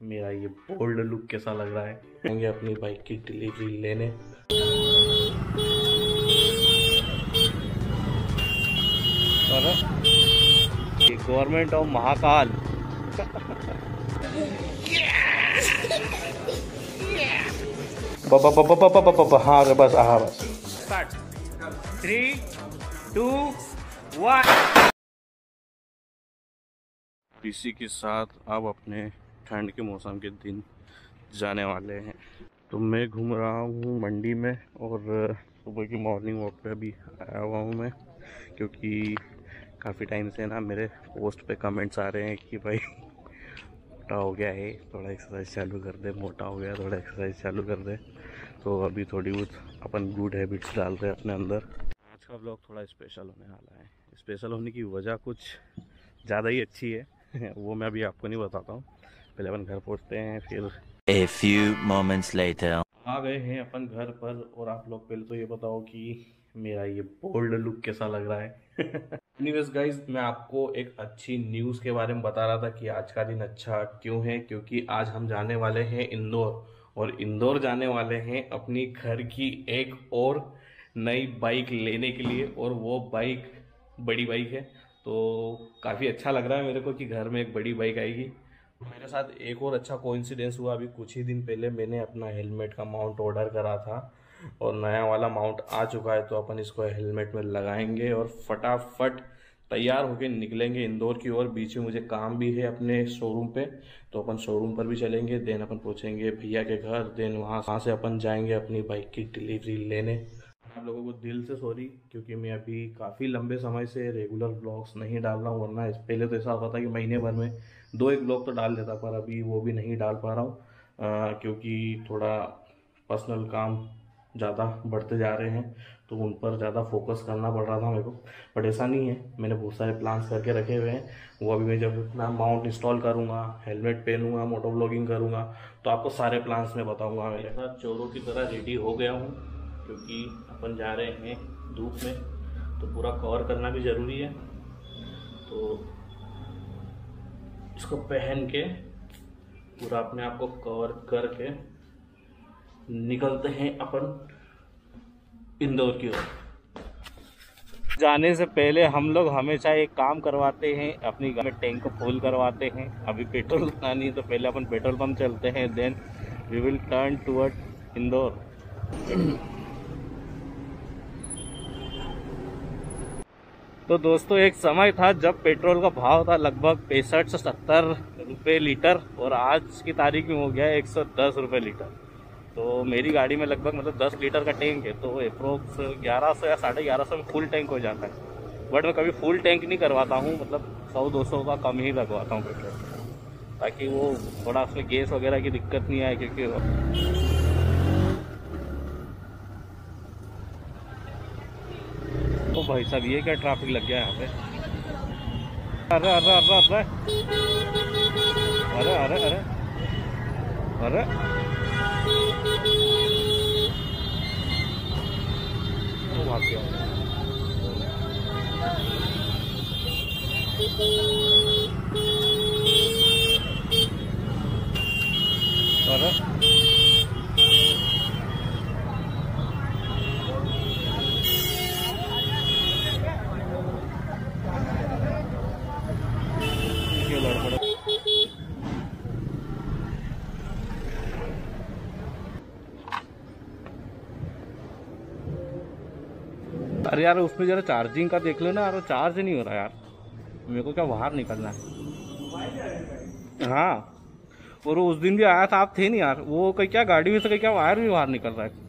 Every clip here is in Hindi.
मेरा ये बोल्ड लुक कैसा लग रहा है? आएँगे अपनी बाइक की डिलीवरी लेने। ये गवर्नमेंट ऑफ़ महाकाल। हाँ रे बस हाँ बस। थ्री टू वन इसी के साथ अब अपने ठंड के मौसम के दिन जाने वाले हैं। तो मैं घूम रहा हूँ मंडी में और सुबह की मॉर्निंग वॉक पे अभी आया हुआ हूँ मैं, क्योंकि काफ़ी टाइम से ना मेरे पोस्ट पे कमेंट्स आ रहे हैं कि भाई, मोटा हो गया है थोड़ा एक्सरसाइज चालू कर दे, मोटा हो गया, थोड़ा एक्सरसाइज चालू कर दे। तो अभी थोड़ी बहुत अपन गुड हैबिट्स डाल रहे हैं अपने अंदर। आज का ब्लॉग थोड़ा स्पेशल होने वाला है। स्पेशल होने की वजह कुछ ज़्यादा ही अच्छी है। वो मैं अभी आपको नहीं बताता हूँ। पहले अपन घर पहुँचते हैं फिर A few moments later. आ गए हैं अपन घर पर और आप लोग पहले तो ये बताओ कि मेरा ये बोल्ड लुक कैसा लग रहा है एनीवेज गाइस मैं आपको एक अच्छी न्यूज़ के बारे में बता रहा था कि आज का दिन अच्छा क्यों है क्योंकि आज हम जाने वाले हैं इंदौर और इंदौर जाने वाले हैं अपनी घर की एक और नई बाइक लेने के लिए और वो बाइक बड़ी बाइक है तो काफ़ी अच्छा लग रहा है मेरे को कि घर में एक बड़ी बाइक आएगी मेरे साथ एक और अच्छा कोइंसिडेंस हुआ। अभी कुछ ही दिन पहले मैंने अपना हेलमेट का माउंट ऑर्डर करा था और नया वाला माउंट आ चुका है तो अपन इसको हेलमेट में लगाएँगे और फटाफट तैयार होके निकलेंगे इंदौर की ओर। बीच में मुझे काम भी है अपने शोरूम पे तो अपन शोरूम पर भी चलेंगे देन अपन पहुँचेंगे भैया के घर देन वहाँ से अपन जाएँगे अपनी बाइक की डिलीवरी लेने। आप लोगों को दिल से सॉरी क्योंकि मैं अभी काफ़ी लंबे समय से रेगुलर ब्लॉग्स नहीं डाल रहा हूँ, वरना पहले तो ऐसा होता था कि महीने भर में दो एक ब्लॉग तो डाल देता पर अभी वो भी नहीं डाल पा रहा हूँ क्योंकि थोड़ा पर्सनल काम ज़्यादा बढ़ते जा रहे हैं तो उन पर ज़्यादा फोकस करना पड़ रहा था मेरे को। बट ऐसा नहीं है, मैंने बहुत सारे प्लान्स करके रखे हुए हैं। वो अभी मैं जब मैं माउंट इंस्टॉल करूँगा हेलमेट पहनूँगा मोटो ब्लॉगिंग करूँगा तो आपको सारे प्लान्स मैं बताऊँगा, मेरे। साथ चोरों की तरह रेडी हो गया हूँ, क्योंकि अपन जा रहे हैं धूप में तो पूरा कवर करना भी ज़रूरी है। तो इसको पहन के, पूरा अपने आप को कवर करके निकलते हैं अपन इंदौर की ओर। जाने से पहले हम लोग हमेशा एक काम करवाते हैं, अपनी गाड़ी में टैंक को फुल करवाते हैं। अभी पेट्रोल उतना नहीं तो पहले अपन पेट्रोल पंप चलते हैं then we will turn toward Indore. तो दोस्तों, एक समय था जब पेट्रोल का भाव था लगभग पैंसठ से सत्तर रुपये लीटर और आज की तारीख में हो गया है एक सौ दस रुपये लीटर। तो मेरी गाड़ी में लगभग मतलब दस लीटर का टैंक है तो अप्रोक्स ग्यारह सौ या साढ़े ग्यारह सौ में फुल टैंक हो जाता है। बट मैं कभी फुल टैंक नहीं करवाता हूँ मतलब सौ दो सौ का कम ही लगवाता हूँ पेट्रोल। ताकि वो थोड़ा उसमें गैस वगैरह की दिक्कत नहीं आए, क्योंकि भाई साहब, ये क्या ट्रैफ़िक लग गया यहाँ पे? अरे अरे अरे अरे। अरे अरे अरे। अरे। अरे क्यों लड़ पड़े अरे यार, उसमें जरा चार्जिंग का देख लो ना यार चार्ज नहीं हो रहा यार। मेरे को क्या बाहर निकलना है? हाँ। और उस दिन भी आया था, आप थे नहीं यार। वो कहीं क्या, गाड़ी में से कहीं क्या वायर भी बाहर निकल रहा है।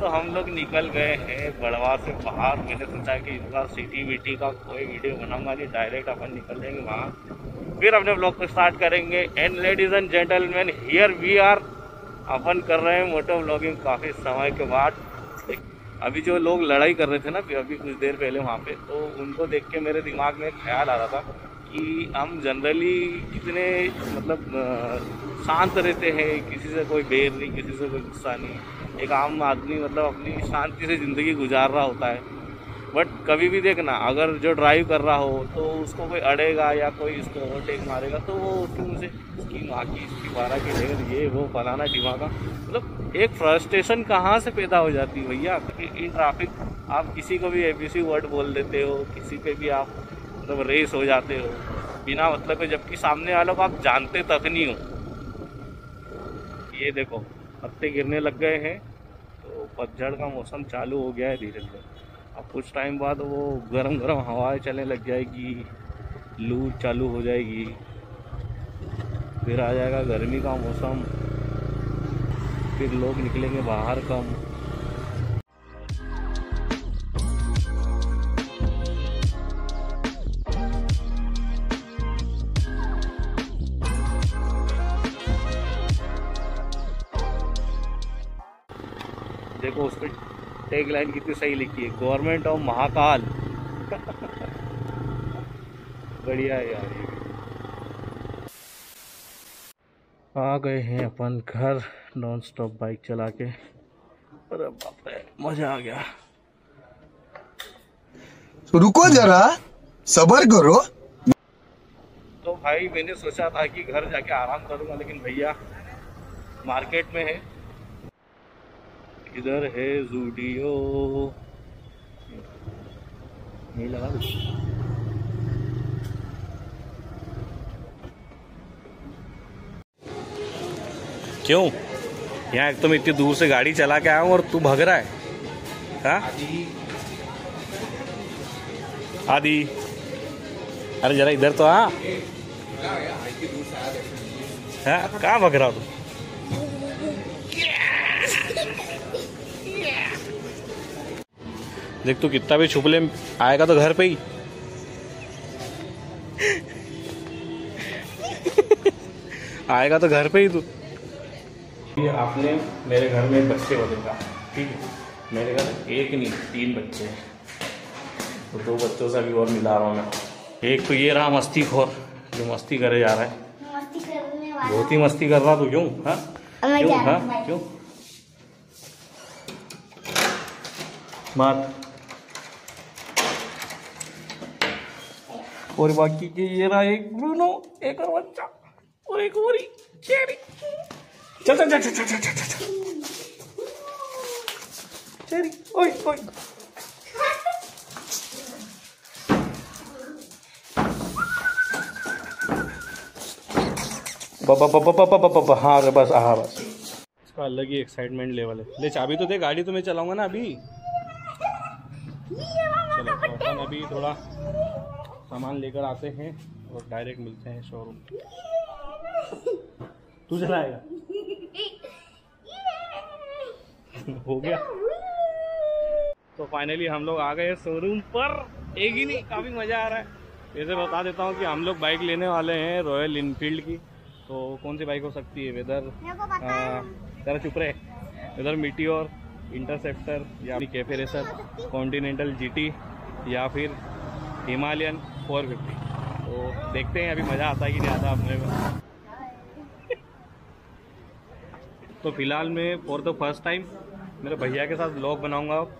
तो हम लोग निकल गए हैं बड़वा से बाहर। मैंने सोचा कि इस बार सिटी विटी का कोई वीडियो बनाऊँगा नहीं डायरेक्ट अपन निकल जाएँगे वहाँ। फिर अपने ब्लॉग को स्टार्ट करेंगे। And ladies and gentleman here we are अपन कर रहे हैं मोटो ब्लॉगिंग काफ़ी समय के बाद। अभी जो लोग लड़ाई कर रहे थे ना, अभी कुछ देर पहले वहाँ पे तो उनको देख के मेरे दिमाग में ख्याल आ रहा था कि हम जनरली कितने मतलब शांत रहते हैं, किसी से कोई बेर नहीं, किसी से कोई गुस्सा नहीं। एक आम आदमी मतलब अपनी शांति से ज़िंदगी गुजार रहा होता है। बट कभी भी देखना, अगर जो ड्राइव कर रहा हो तो उसको कोई अड़ेगा या कोई इसको ओवरटेक मारेगा तो वो उसकी मुझे इसकी माँ की इसकी बारह की लेकर ये, वो फलाना ढिमाका मतलब एक फ्रस्ट्रेशन कहाँ से पैदा हो जाती है भैया? क्योंकि इन ट्रैफ़िक आप किसी को भी एबीसी वर्ड बोल देते हो, किसी पे भी आप मतलब रेस हो जाते हो, बिना मतलब के, जबकि सामने वालों को आप जानते तक नहीं हो। ये देखो, पत्ते गिरने लग गए हैं। तो पतझड़ का मौसम चालू हो गया है धीरे धीरे। अब कुछ टाइम बाद वो गर्म गर्म हवाएँ चलने लग जाएगी, लू चालू हो जाएगी। फिर आ जाएगा गर्मी का मौसम। फिर लोग निकलेंगे बाहर कम। टैग लाइन कितनी सही लिखी है गवर्नमेंट ऑफ़ महाकाल बढ़िया है यार ये आ गए हैं अपन घर नॉन स्टॉप बाइक चला के। अरे बाप रे मज़ा आ गया। तो रुको जरा सबर करो। तो भाई मैंने सोचा था कि घर जाके आराम करूँगा लेकिन भैया मार्केट में है। इधर है जूडियो। नहीं लगा क्यों? यहाँ एक तो मैं इतनी दूर से गाड़ी चला के आया हूँ और तू भग रहा है। हाँ? आदि। अरे जरा इधर तो आ। हाँ कहाँ भग रहा तू? देख तू कितना भी छुप ले आएगा तो घर पे ही। आएगा तो घर पे ही तू। ये आपने मेरे घर में एक बच्चे को देखा ठीक है? मेरे घर एक नहीं तीन बच्चे हैं। तो दो बच्चों से अभी और मिला रहा हूँ मैं। एक तो ये रहा मस्ती खोर जो मस्ती करे जा रहा है। मस्ती करने वाला। बहुत ही मस्ती कर रहा तू क्यों? हाँ? क्यों? हाँ? क्यों? बात और बाकी के ये रहा एक ब्रूनो एक और बच्चा और एक और चेरी। चल चल चल चल चल चल चल चेरी ओए ओए। बाबा बाबा बाबा बाबा बाबा हाँ बस हाँ बस। इसका अलग ही एक्साइटमेंट लेवल है। ले चाबी तो दे गाड़ी तो मैं चलाऊँगा ना अभी। चलो अभी थोड़ा सामान लेकर आते हैं और डायरेक्ट मिलते हैं शोरूम तू चलाएगा हो गया। तो फाइनली हम लोग आ गए शोरूम पर। एक ही नहीं काफ़ी मज़ा आ रहा है। वैसे बता देता हूँ कि हम लोग बाइक लेने वाले हैं रॉयल इनफील्ड की। तो कौन सी बाइक हो सकती है? वेदर है। तेरा चुप रहे। वेदर मीटियोर इंटरसेप्टर या कैफ़े रेसर कॉन्टिनेंटल जीटी या फिर हिमालयन 450 तो देखते हैं अभी मज़ा आता है कि नहीं आता अपने को। तो फ़िलहाल मैं फॉर द फ़र्स्ट टाइम मेरे भैया के साथ ब्लॉग बनाऊँगा। अब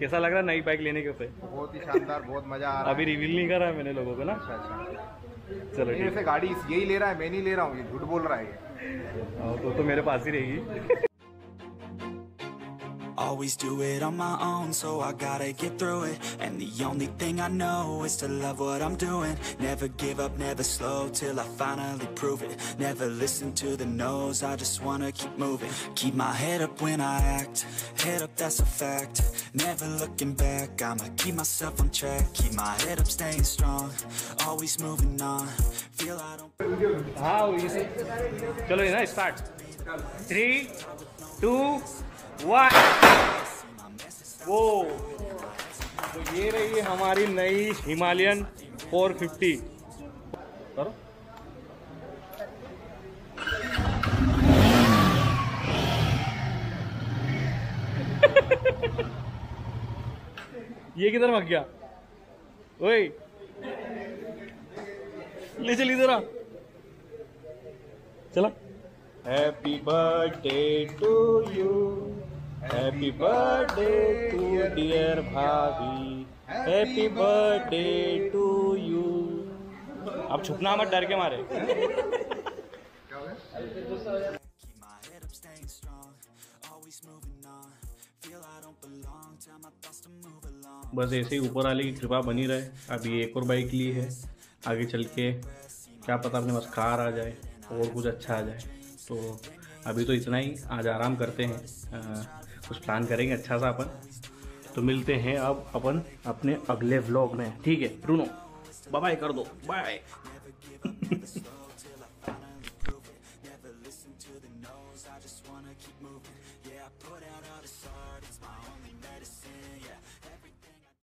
कैसा लग रहा है नई बाइक लेने के ऊपर? बहुत ही शानदार बहुत मज़ा आ रहा है। अभी रिवील नहीं कर रहा है मैंने लोगों को ना? अच्छा अच्छा। चलो ठीक गाड़ी यही ले रहा है मैं नहीं ले रहा हूँ ये झूठ बोल रहा है है तो, तो मेरे पास ही रहेगी। Always do it on my own, so I gotta get through it. And the only thing I know is to love what I'm doing. Never give up, never slow, till I finally prove it. Never listen to the no's, I just wanna keep moving. Keep my head up when I act, head up that's a fact. Never looking back, I'ma keep myself on track. Keep my head up staying strong, always moving on. Feel I don't... How easy? Chalo, na, start. 3, 2, वाह वो तो ये रही हमारी नई हिमालयन 450 करो। ये किधर भाग गया? ओए। ले चली आ। चला। Happy birthday to you happy birthday to dear भाभी हैप्पी बर्थडे टू यू अब छुपना मत, डर के मारे। to. बस ऐसे ही ऊपर वाले की कृपा बनी रहे। अभी एक और बाइक ली है। आगे चल के क्या पता अपने पास कार आ जाए और कुछ अच्छा आ जाए। तो अभी तो इतना ही। आज आराम करते हैं। आ, कुछ प्लान करेंगे अच्छा सा अपन। तो मिलते हैं अब अपन अपने अगले व्लॉग में। ठीक है ब्रूनो बाय कर दो। बाय